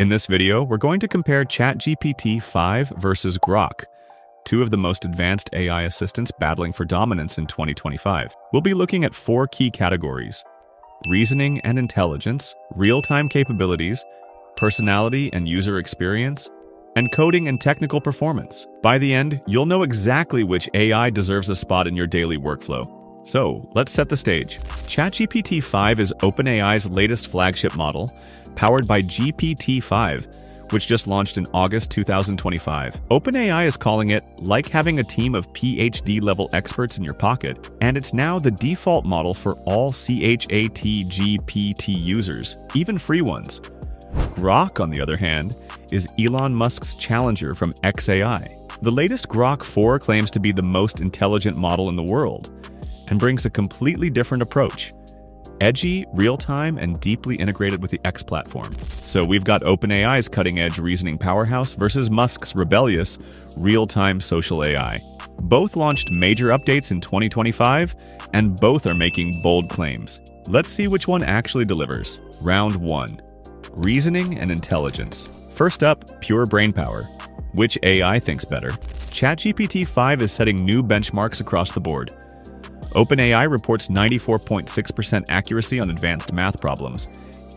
In this video, we're going to compare ChatGPT 5 versus Grok, two of the most advanced AI assistants battling for dominance in 2025. We'll be looking at four key categories reasoning and intelligence, real time capabilities, personality and user experience, and coding and technical performance. By the end, you'll know exactly which AI deserves a spot in your daily workflow. So, let's set the stage. ChatGPT 5 is OpenAI's latest flagship model, powered by GPT-5, which just launched in August 2025. OpenAI is calling it like having a team of PhD-level experts in your pocket, and it's now the default model for all ChatGPT users, even free ones. Grok, on the other hand, is Elon Musk's challenger from xAI. The latest Grok 4 claims to be the most intelligent model in the world, and brings a completely different approach edgy, real-time, and deeply integrated with the X platform. So we've got OpenAI's cutting-edge reasoning powerhouse versus Musk's rebellious, real-time social AI. Both launched major updates in 2025, and both are making bold claims. Let's see which one actually delivers. Round 1. Reasoning and Intelligence. First up, pure brainpower. Which AI thinks better? ChatGPT 5 is setting new benchmarks across the board. OpenAI reports 94.6% accuracy on advanced math problems,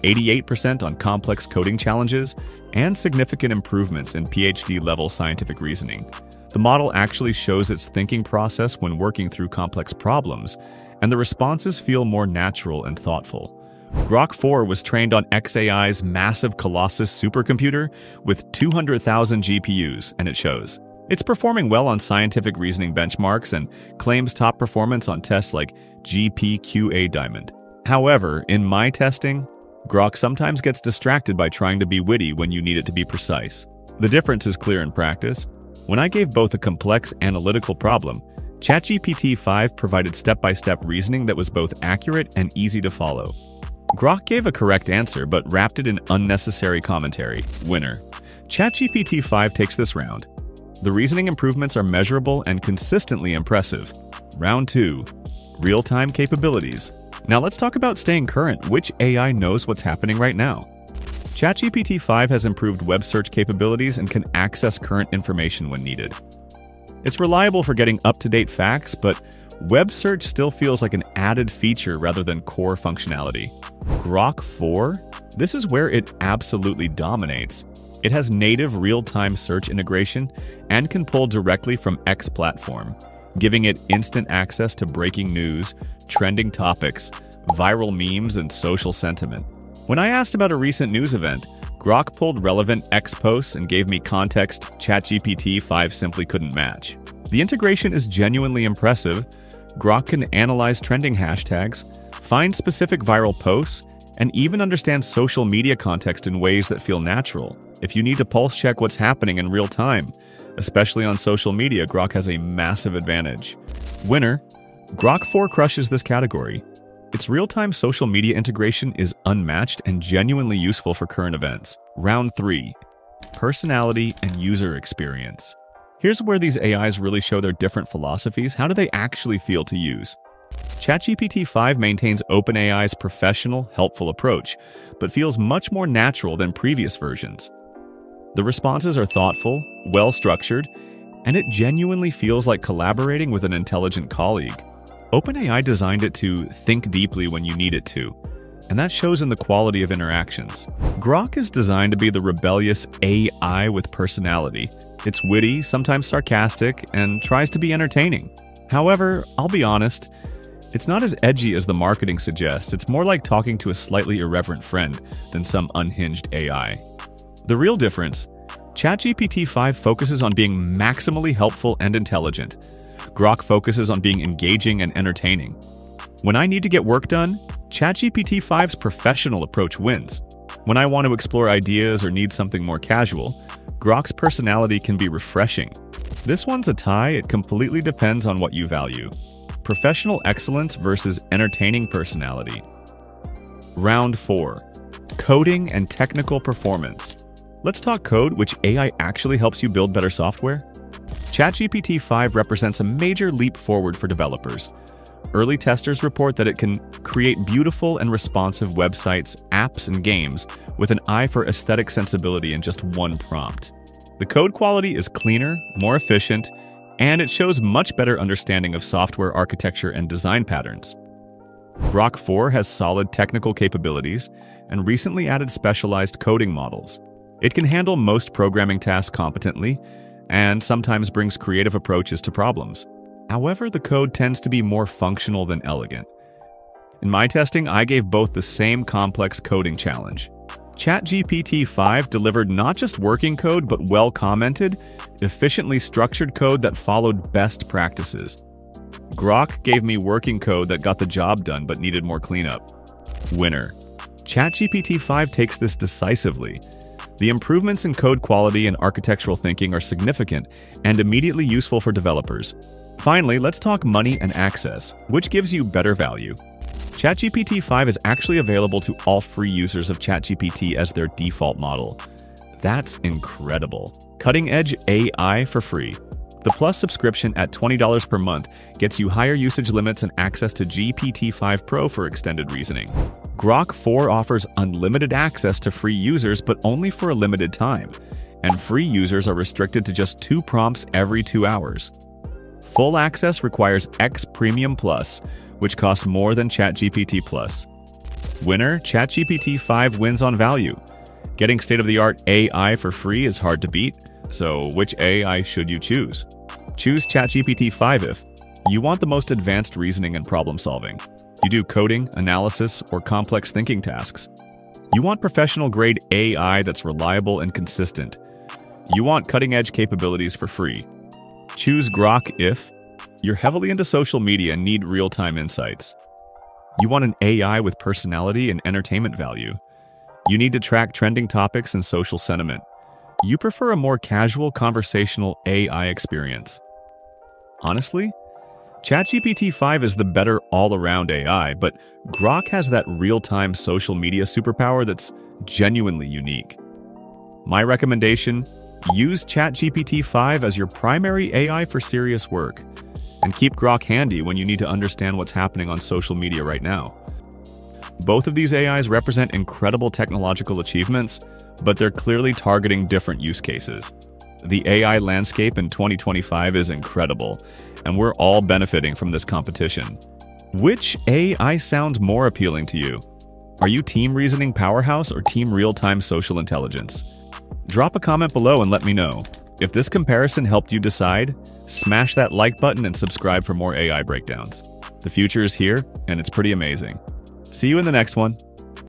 88% on complex coding challenges, and significant improvements in PhD-level scientific reasoning. The model actually shows its thinking process when working through complex problems, and the responses feel more natural and thoughtful. Grok 4 was trained on xAI's massive Colossus supercomputer with 200,000 GPUs, and it shows. It's performing well on scientific reasoning benchmarks and claims top performance on tests like GPQA Diamond. However, in my testing, Grok sometimes gets distracted by trying to be witty when you need it to be precise. The difference is clear in practice. When I gave both a complex analytical problem, ChatGPT 5 provided step-by-step -step reasoning that was both accurate and easy to follow. Grok gave a correct answer but wrapped it in unnecessary commentary. Winner. ChatGPT 5 takes this round. The reasoning improvements are measurable and consistently impressive. Round 2. Real-time capabilities. Now let's talk about staying current. Which AI knows what's happening right now? ChatGPT 5 has improved web search capabilities and can access current information when needed. It's reliable for getting up-to-date facts, but web search still feels like an added feature rather than core functionality. Grok 4? This is where it absolutely dominates. It has native real-time search integration and can pull directly from X platform, giving it instant access to breaking news, trending topics, viral memes, and social sentiment. When I asked about a recent news event, Grok pulled relevant X posts and gave me context ChatGPT 5 simply couldn't match. The integration is genuinely impressive. Grok can analyze trending hashtags, find specific viral posts, and even understand social media context in ways that feel natural. If you need to pulse check what's happening in real time, especially on social media, Grok has a massive advantage. Winner, Grok 4 crushes this category. Its real-time social media integration is unmatched and genuinely useful for current events. Round 3. Personality and User Experience. Here's where these AIs really show their different philosophies. How do they actually feel to use? ChatGPT 5 maintains OpenAI's professional, helpful approach, but feels much more natural than previous versions. The responses are thoughtful, well structured, and it genuinely feels like collaborating with an intelligent colleague. OpenAI designed it to think deeply when you need it to, and that shows in the quality of interactions. Grok is designed to be the rebellious AI with personality. It's witty, sometimes sarcastic, and tries to be entertaining. However, I'll be honest, it's not as edgy as the marketing suggests, it's more like talking to a slightly irreverent friend than some unhinged AI. The real difference ChatGPT 5 focuses on being maximally helpful and intelligent. Grok focuses on being engaging and entertaining. When I need to get work done, ChatGPT 5's professional approach wins. When I want to explore ideas or need something more casual, Grok's personality can be refreshing. This one's a tie, it completely depends on what you value. Professional excellence versus entertaining personality. Round 4. Coding and Technical Performance Let's talk code, which AI actually helps you build better software. ChatGPT 5 represents a major leap forward for developers. early testers report that it can create beautiful and responsive websites, apps, and games with an eye for aesthetic sensibility in just one prompt. The code quality is cleaner, more efficient, and it shows much better understanding of software architecture and design patterns. Grok 4 has solid technical capabilities and recently added specialized coding models. It can handle most programming tasks competently and sometimes brings creative approaches to problems. However, the code tends to be more functional than elegant. In my testing, I gave both the same complex coding challenge. ChatGPT 5 delivered not just working code, but well commented, efficiently structured code that followed best practices. Grok gave me working code that got the job done but needed more cleanup. Winner. ChatGPT 5 takes this decisively. The improvements in code quality and architectural thinking are significant and immediately useful for developers. Finally, let's talk money and access, which gives you better value. ChatGPT 5 is actually available to all free users of ChatGPT as their default model. That's incredible. Cutting edge AI for free. The Plus subscription at $20 per month gets you higher usage limits and access to GPT-5 Pro for extended reasoning. Grok 4 offers unlimited access to free users but only for a limited time, and free users are restricted to just two prompts every two hours. Full access requires X Premium Plus, which costs more than ChatGPT Plus. Winner, ChatGPT 5 wins on value. Getting state-of-the-art AI for free is hard to beat, so which AI should you choose? Choose ChatGPT 5 if you want the most advanced reasoning and problem solving. You do coding, analysis, or complex thinking tasks. You want professional grade AI that's reliable and consistent. You want cutting edge capabilities for free. Choose Grok if you're heavily into social media and need real time insights. You want an AI with personality and entertainment value. You need to track trending topics and social sentiment. You prefer a more casual conversational AI experience. Honestly, ChatGPT 5 is the better all-around AI, but Grok has that real-time social media superpower that's genuinely unique. My recommendation, use ChatGPT 5 as your primary AI for serious work, and keep Grok handy when you need to understand what's happening on social media right now. Both of these AIs represent incredible technological achievements, but they're clearly targeting different use cases. The AI landscape in 2025 is incredible, and we're all benefiting from this competition. Which AI sounds more appealing to you? Are you Team Reasoning Powerhouse or Team Real-Time Social Intelligence? Drop a comment below and let me know. If this comparison helped you decide, smash that like button and subscribe for more AI breakdowns. The future is here, and it's pretty amazing. See you in the next one.